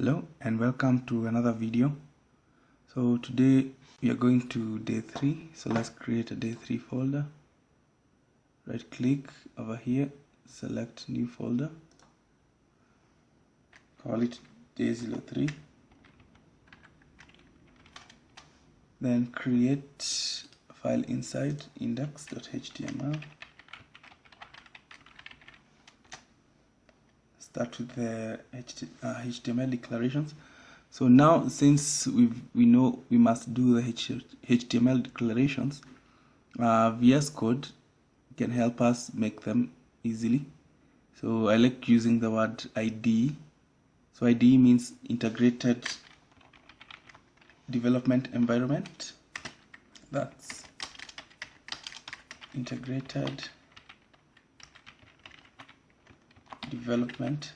hello and welcome to another video. So today we are going to day 3 so let's create a day 3 folder. Right click over here select new folder. Call it day 03 then create a file inside index.html start with the HTML uh, declarations. So now since we we know we must do the HTML declarations, uh, VS Code can help us make them easily. So I like using the word IDE. So IDE means integrated development environment. That's integrated development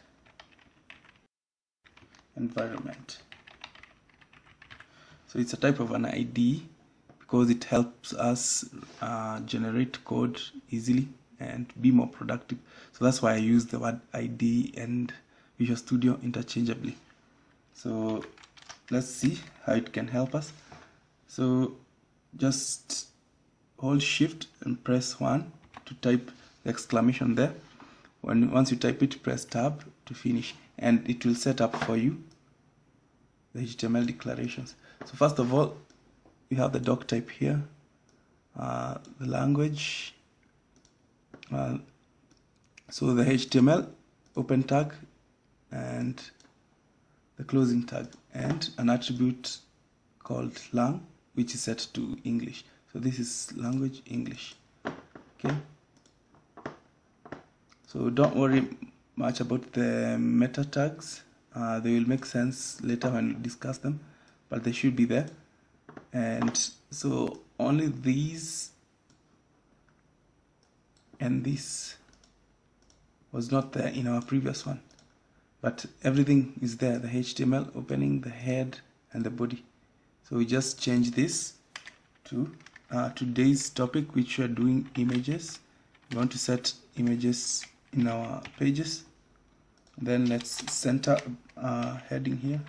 environment. So it's a type of an IDE because it helps us uh, generate code easily and be more productive. So that's why I use the word IDE and Visual Studio interchangeably. So let's see how it can help us. So just hold shift and press 1 to type the exclamation there when once you type it press tab to finish and it will set up for you the HTML declarations. So first of all you have the doc type here uh, the language uh, so the HTML open tag and the closing tag and an attribute called lang which is set to English. So this is language English. Okay so don't worry much about the meta tags. Uh, they will make sense later when we discuss them, but they should be there. And so only these and this was not there in our previous one. But everything is there, the HTML opening, the head and the body. So we just change this to uh, today's topic which we are doing images. We want to set images in our pages. Then let's center uh, heading here.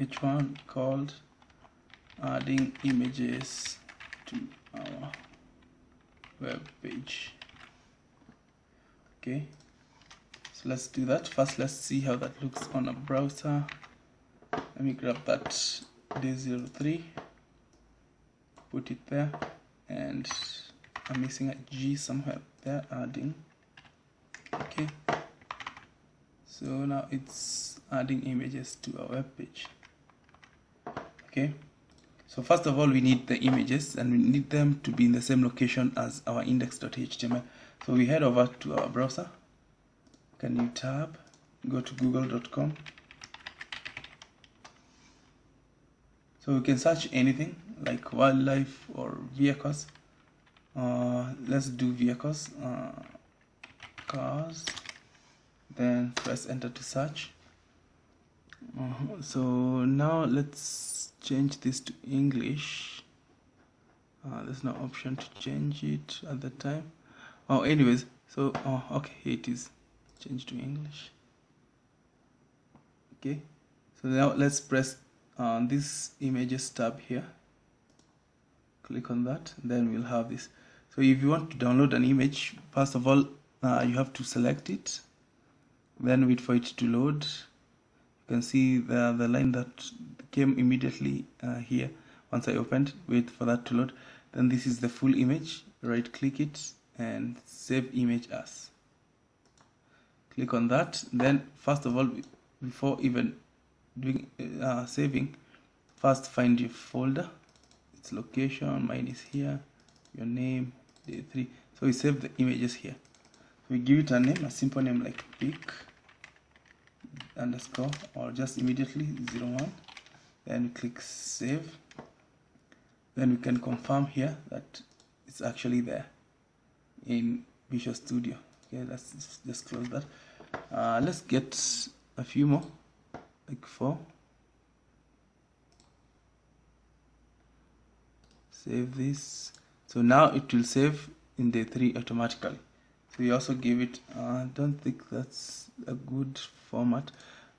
H1 called adding images to our web page. Okay. So let's do that. First let's see how that looks on a browser. Let me grab that day 03 put it there and I'm missing a G somewhere there adding. Okay. So now it's adding images to our web page. Okay. So first of all we need the images and we need them to be in the same location as our index.html so we head over to our browser. Can you tab go to google.com so we can search anything like wildlife or vehicles uh, let's do vehicles uh, cars then press enter to search. Uh, so now let's change this to English. Uh, there's no option to change it at the time. Oh anyways so oh, okay here it is. Change to English. Okay so now let's press on this images tab here. Click on that then we'll have this so if you want to download an image first of all uh, you have to select it then wait for it to load. You can see the, the line that came immediately uh, here. Once I opened wait for that to load. Then this is the full image. Right click it and save image as. Click on that. Then first of all before even doing uh, saving first find your folder. Its location. Mine is here. Your name 3 so we save the images here. We give it a name a simple name like pic underscore or just immediately 01 then we click save. Then we can confirm here that it's actually there in Visual Studio. Okay let's just close that. Uh, let's get a few more like four. Save this so now it will save in day 3 automatically. So you also give it I uh, don't think that's a good format.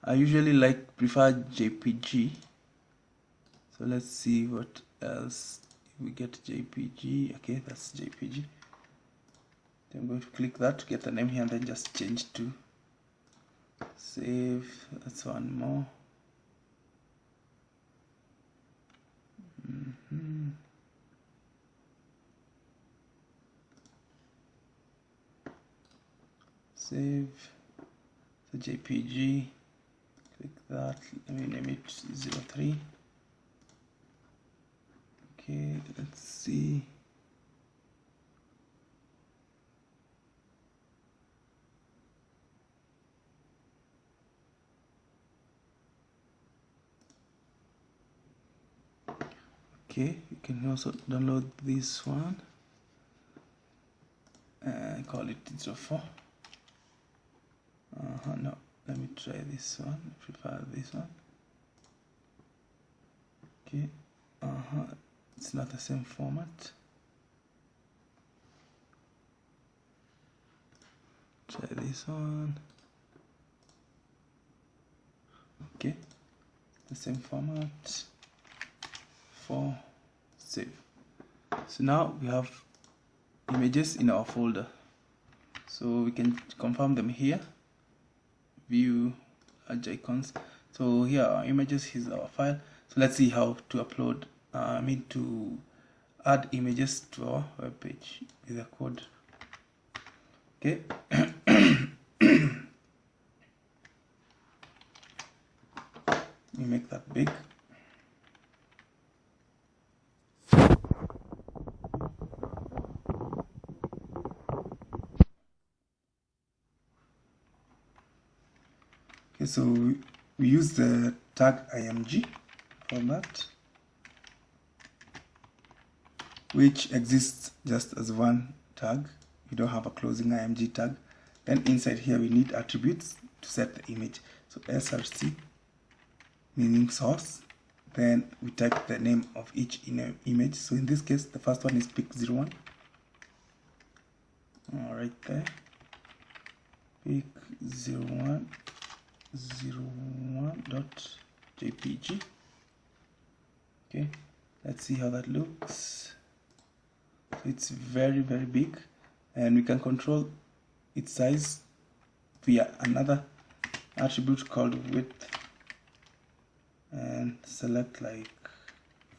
I usually like prefer JPG so let's see what else we get JPG okay that's JPG I'm going to click that to get the name here and then just change to save. That's one more save the JPG click that. Let me name it 03 okay let's see. Okay you can also download this one. And call it 04 uh -huh, no. Let me try this one. I prefer this one. Okay. Uh-huh it's not the same format. Try this one. Okay. The same format. For save. So now we have images in our folder. So we can confirm them here view icons so here our images. Is our file. So let's see how to upload uh, I mean to add images to our web page. With a code? Okay we make that big okay so we use the tag img format which exists just as one tag. We don't have a closing img tag. Then inside here we need attributes to set the image. So src meaning source. Then we type the name of each image. So in this case the first one is pic01 all right there. Pic01 01.jpg okay let's see how that looks. So it's very very big and we can control its size via another attribute called width and select like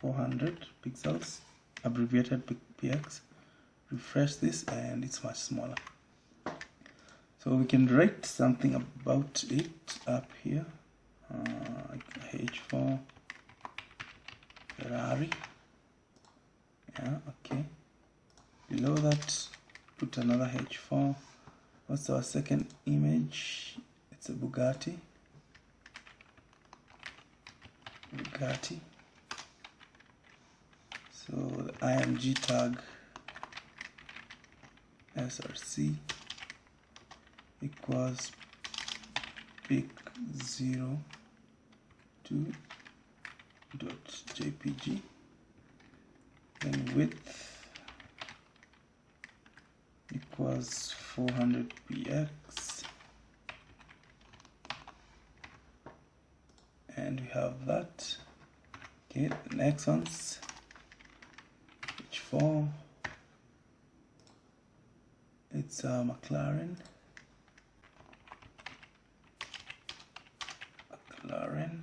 400 pixels abbreviated px refresh this and it's much smaller so we can write something about it up here. Uh, h4 Ferrari. Yeah okay. Below that put another h4 what's our second image it's a Bugatti. Bugatti. So the img tag src equals pic 0 2 dot jpg then width equals 400 px and we have that. Okay the next one's h4 it's a McLaren McLaren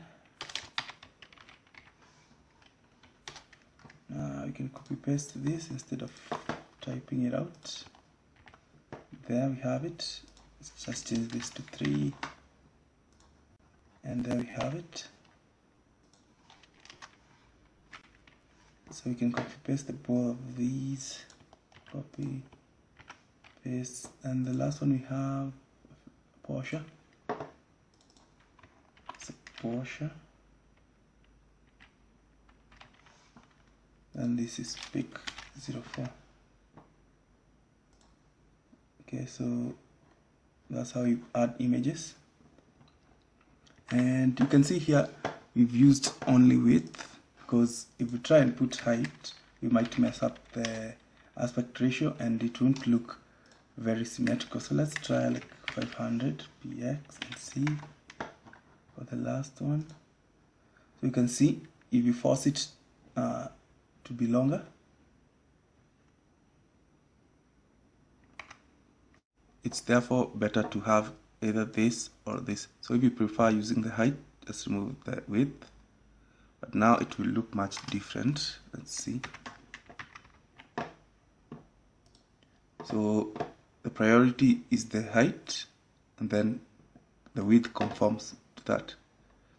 now you can copy paste this instead of typing it out. There we have it. Let's just change this to 3 and there we have it. So we can copy paste the both of these. Copy paste and the last one we have Porsche Porsche. And this is pic 04 okay so that's how you add images. And you can see here we've used only width because if we try and put height we might mess up the aspect ratio and it won't look very symmetrical. So let's try like 500 px and see for the last one. So you can see if you force it uh, to be longer. It's therefore better to have either this or this. So if you prefer using the height just remove the width. But now it will look much different. Let's see. So the priority is the height and then the width conforms that.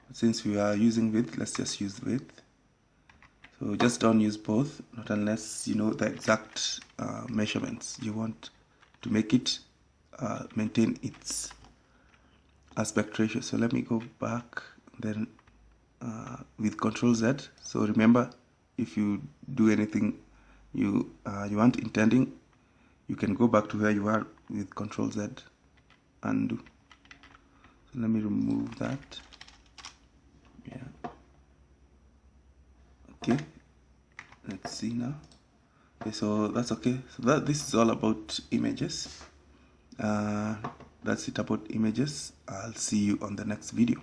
But since we are using width let's just use width. So just don't use both not unless you know the exact uh, measurements. You want to make it uh, maintain its aspect ratio. So let me go back then uh, with control Z. So remember if you do anything you uh, you aren't intending you can go back to where you are with control Z undo let me remove that. Yeah. Okay. Let's see now. Okay so that's okay. So that this is all about images. Uh, that's it about images. I'll see you on the next video